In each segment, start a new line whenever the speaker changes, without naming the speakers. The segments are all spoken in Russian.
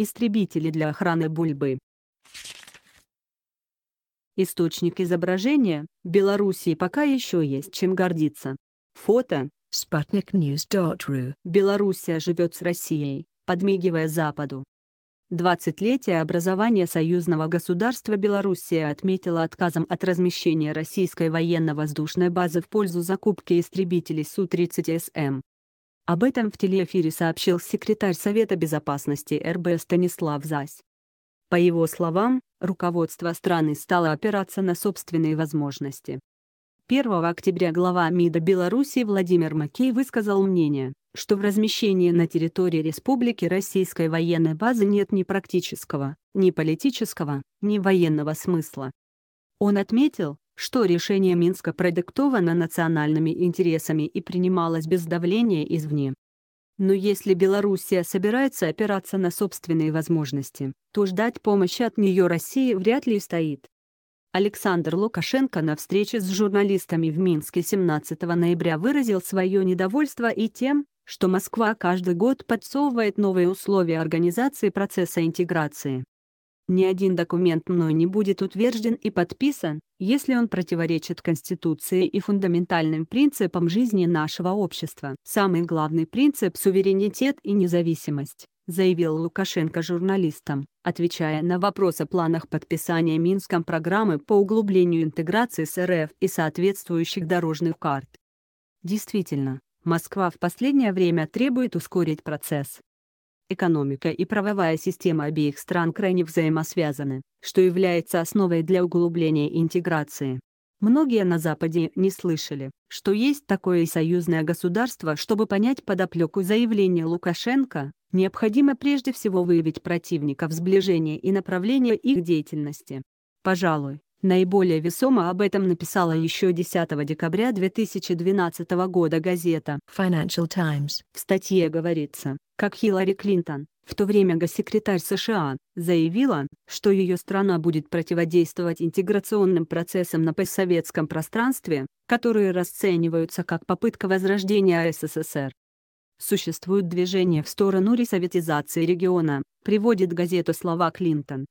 Истребители для охраны Бульбы. Источник изображения – Белоруссии пока еще есть чем гордиться. Фото –
SputnikNews.ru
Белоруссия живет с Россией, подмигивая Западу. 20-летие образования союзного государства Белоруссия отметила отказом от размещения российской военно-воздушной базы в пользу закупки истребителей Су-30СМ. Об этом в телеэфире сообщил секретарь Совета Безопасности РБ Станислав Зась. По его словам, руководство страны стало опираться на собственные возможности. 1 октября глава МИДа Беларуси Владимир Макей высказал мнение, что в размещении на территории республики российской военной базы нет ни практического, ни политического, ни военного смысла. Он отметил, что решение Минска продиктовано национальными интересами и принималось без давления извне. Но если Белоруссия собирается опираться на собственные возможности, то ждать помощи от нее России вряд ли стоит. Александр Лукашенко на встрече с журналистами в Минске 17 ноября выразил свое недовольство и тем, что Москва каждый год подсовывает новые условия организации процесса интеграции. Ни один документ мной не будет утвержден и подписан, если он противоречит Конституции и фундаментальным принципам жизни нашего общества. Самый главный принцип – суверенитет и независимость, заявил Лукашенко журналистам, отвечая на вопрос о планах подписания Минском программы по углублению интеграции с РФ и соответствующих дорожных карт. Действительно, Москва в последнее время требует ускорить процесс, Экономика и правовая система обеих стран крайне взаимосвязаны, что является основой для углубления интеграции. Многие на Западе не слышали, что есть такое союзное государство. Чтобы понять подоплеку заявления Лукашенко, необходимо прежде всего выявить противников сближения и направления их деятельности. Пожалуй, Наиболее весомо об этом написала еще 10 декабря 2012 года газета
Financial Times.
В статье говорится, как Хиллари Клинтон, в то время госсекретарь США, заявила, что ее страна будет противодействовать интеграционным процессам на постсоветском пространстве, которые расцениваются как попытка возрождения СССР. Существует движение в сторону ресоветизации региона, приводит газету слова Клинтон.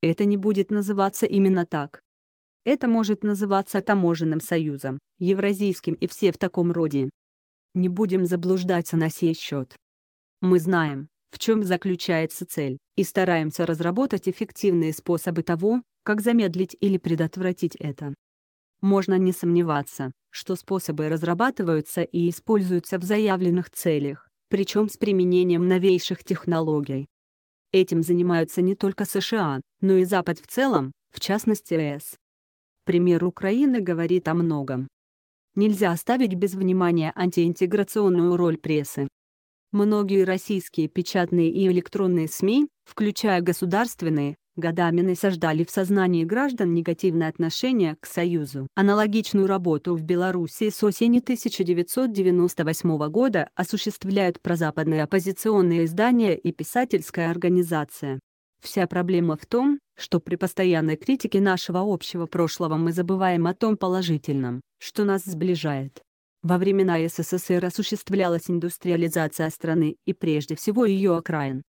Это не будет называться именно так. Это может называться таможенным союзом, евразийским и все в таком роде. Не будем заблуждаться на сей счет. Мы знаем, в чем заключается цель, и стараемся разработать эффективные способы того, как замедлить или предотвратить это. Можно не сомневаться, что способы разрабатываются и используются в заявленных целях, причем с применением новейших технологий. Этим занимаются не только США, но и Запад в целом, в частности ЕС. Пример Украины говорит о многом. Нельзя оставить без внимания антиинтеграционную роль прессы. Многие российские печатные и электронные СМИ, включая государственные, годами насаждали в сознании граждан негативное отношение к Союзу. Аналогичную работу в Беларуси с осени 1998 года осуществляют прозападные оппозиционные издания и писательская организация. Вся проблема в том, что при постоянной критике нашего общего прошлого мы забываем о том положительном, что нас сближает. Во времена СССР осуществлялась индустриализация страны и прежде всего ее окраин.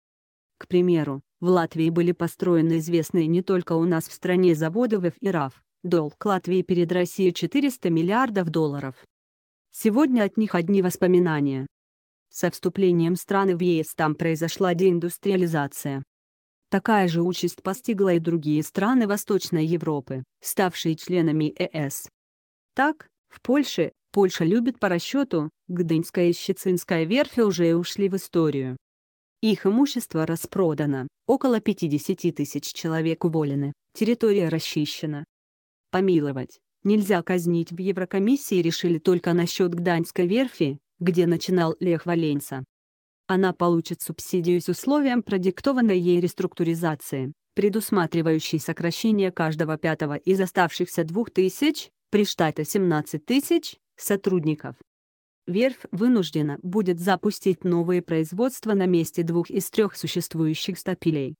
К примеру, в Латвии были построены известные не только у нас в стране заводы ВЭФ и РАФ. Долг Латвии перед Россией 400 миллиардов долларов. Сегодня от них одни воспоминания. Со вступлением страны в ЕС там произошла деиндустриализация. Такая же участь постигла и другие страны Восточной Европы, ставшие членами ЕС. Так, в Польше, Польша любит по расчету, Гдынская и Щецинская верфи уже ушли в историю. Их имущество распродано, около 50 тысяч человек уволены, территория расчищена. Помиловать, нельзя казнить в Еврокомиссии решили только насчет Гданьской верфи, где начинал Лех Валенса. Она получит субсидию с условием продиктованной ей реструктуризации, предусматривающей сокращение каждого пятого из оставшихся двух тысяч, при штате 17 тысяч, сотрудников верфь вынуждена будет запустить новые производства на месте двух из трех существующих стапелей.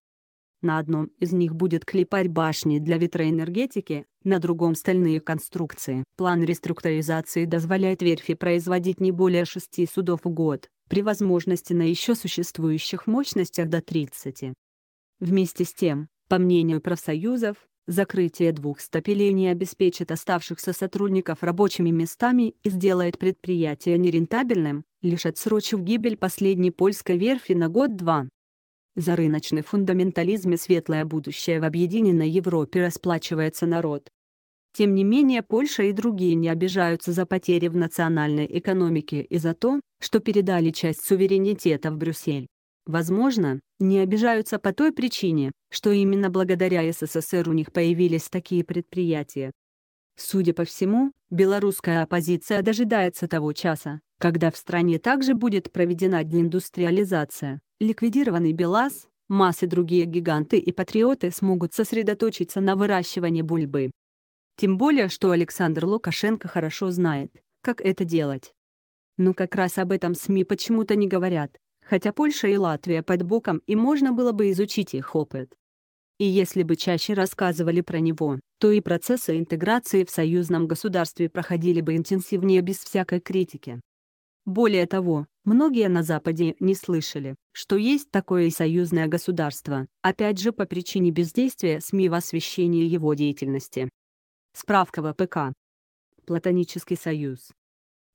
На одном из них будет клепать башни для ветроэнергетики, на другом стальные конструкции. План реструктуризации дозволяет верфи производить не более 6 судов в год, при возможности на еще существующих мощностях до 30. Вместе с тем, по мнению профсоюзов, закрытие двух стапелей обеспечит оставшихся сотрудников рабочими местами и сделает предприятие нерентабельным, лишь отсрочив гибель последней польской верфи на год-два. За рыночный фундаментализм и светлое будущее в объединенной Европе расплачивается народ. Тем не менее Польша и другие не обижаются за потери в национальной экономике и за то, что передали часть суверенитета в Брюссель. Возможно, не обижаются по той причине, что именно благодаря СССР у них появились такие предприятия. Судя по всему, белорусская оппозиция дожидается того часа, когда в стране также будет проведена деиндустриализация, ликвидированный БелАЗ, массы другие гиганты и патриоты смогут сосредоточиться на выращивании бульбы. Тем более, что Александр Лукашенко хорошо знает, как это делать. Но как раз об этом СМИ почему-то не говорят, хотя Польша и Латвия под боком и можно было бы изучить их опыт. И если бы чаще рассказывали про него, то и процессы интеграции в союзном государстве проходили бы интенсивнее без всякой критики. Более того, многие на Западе не слышали, что есть такое союзное государство, опять же по причине бездействия СМИ в освещении его деятельности. Справка ВПК. Платонический союз.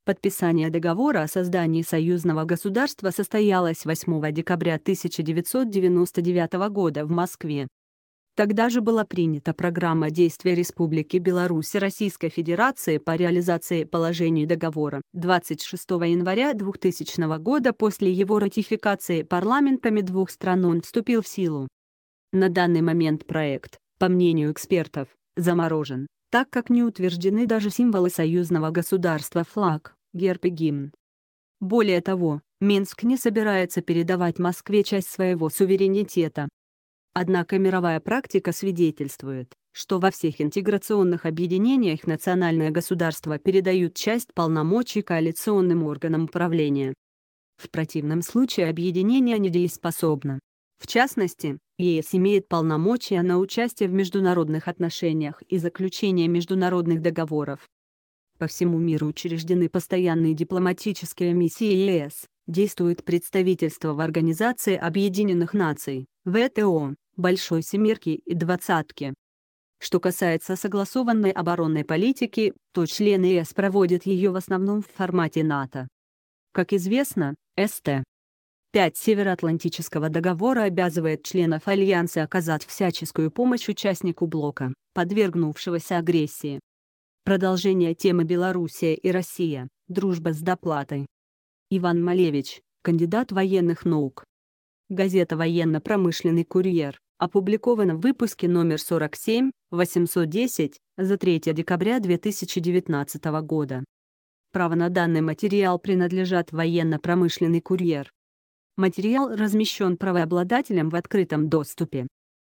Подписание договора о создании союзного государства состоялось 8 декабря 1999 года в Москве. Тогда же была принята программа действия Республики Беларусь Российской Федерации по реализации положений договора. 26 января 2000 года после его ратификации парламентами двух стран он вступил в силу. На данный момент проект, по мнению экспертов, заморожен, так как не утверждены даже символы союзного государства флаг, герб и гимн. Более того, Минск не собирается передавать Москве часть своего суверенитета, Однако мировая практика свидетельствует, что во всех интеграционных объединениях национальное государство передают часть полномочий коалиционным органам управления. В противном случае объединение недееспособно. В частности, ЕС имеет полномочия на участие в международных отношениях и заключение международных договоров. По всему миру учреждены постоянные дипломатические миссии ЕС, действует представительство в Организации Объединенных Наций, ВТО, Большой Семерки и Двадцатки. Что касается согласованной оборонной политики, то члены ЕС проводят ее в основном в формате НАТО. Как известно, СТ. 5 Североатлантического договора обязывает членов Альянса оказать всяческую помощь участнику блока, подвергнувшегося агрессии. Продолжение темы Белоруссия и Россия. Дружба с доплатой. Иван Малевич, кандидат военных наук. Газета «Военно-промышленный курьер», опубликована в выпуске номер 47, 810, за 3 декабря 2019 года. Право на данный материал принадлежат военно-промышленный курьер. Материал размещен правообладателем в открытом доступе.